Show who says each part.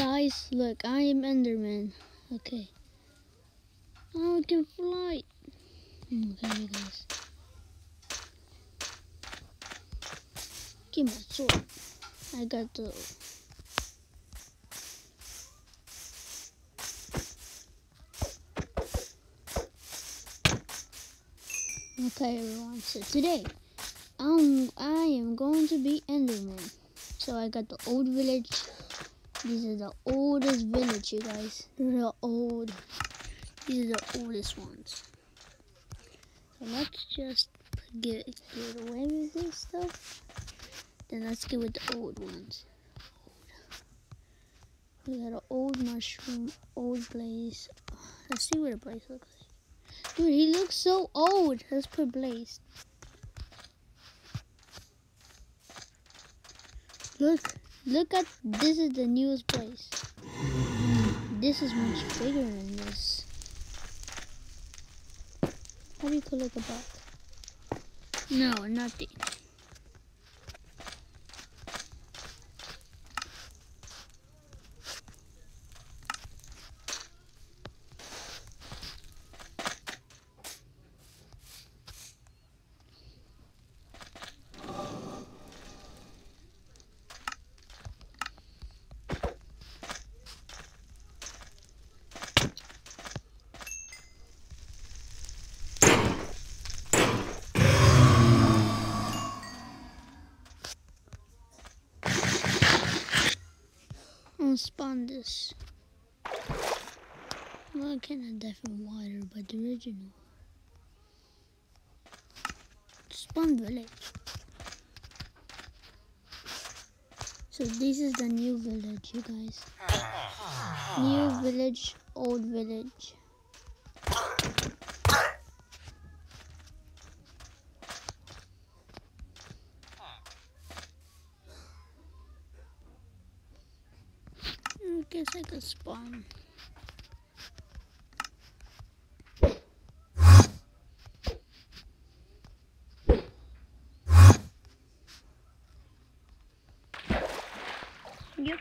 Speaker 1: Guys, look, I am Enderman. Okay. Oh, I can fly. Okay, guys. Give my sword. I got the. Okay, everyone. So today, um, I am going to be Enderman. So I got the old village. These are the oldest village, you guys. They're old. These are the oldest ones. So let's just get get away with this stuff. Then let's get with the old ones. We got an old mushroom, old blaze. Let's see what a blaze looks like. Dude, he looks so old. Let's put blaze. Look, look at this is the newest place. This is much bigger than this. How do you collect a block? No, nothing. Spawn this. Well, kind of different water, but the original. Spawn village. So this is the new village, you guys. New village, old village. I guess I could spawn. Yep.